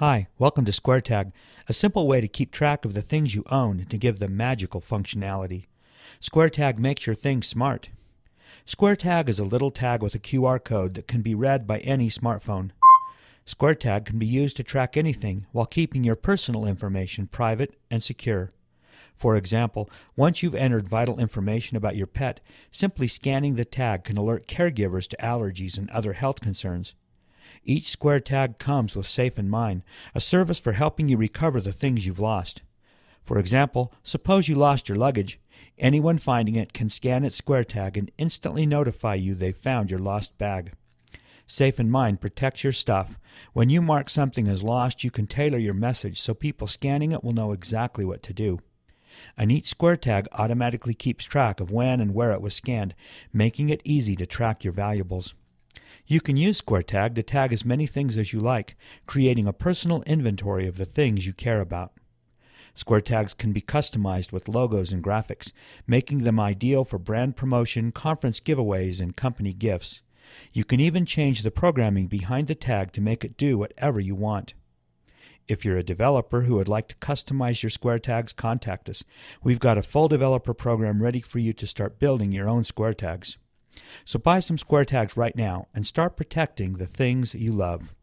Hi, welcome to SquareTag, a simple way to keep track of the things you own to give them magical functionality. SquareTag makes your things smart. SquareTag is a little tag with a QR code that can be read by any smartphone. SquareTag can be used to track anything while keeping your personal information private and secure. For example, once you've entered vital information about your pet, simply scanning the tag can alert caregivers to allergies and other health concerns. Each square tag comes with Safe in Mind, a service for helping you recover the things you've lost. For example, suppose you lost your luggage. Anyone finding it can scan its square tag and instantly notify you they've found your lost bag. Safe in Mind protects your stuff. When you mark something as lost, you can tailor your message so people scanning it will know exactly what to do. A each square tag automatically keeps track of when and where it was scanned, making it easy to track your valuables. You can use SquareTag to tag as many things as you like, creating a personal inventory of the things you care about. Square tags can be customized with logos and graphics, making them ideal for brand promotion, conference giveaways, and company gifts. You can even change the programming behind the tag to make it do whatever you want. If you're a developer who would like to customize your square tags, contact us. We've got a full developer program ready for you to start building your own square tags. So buy some square tags right now and start protecting the things you love.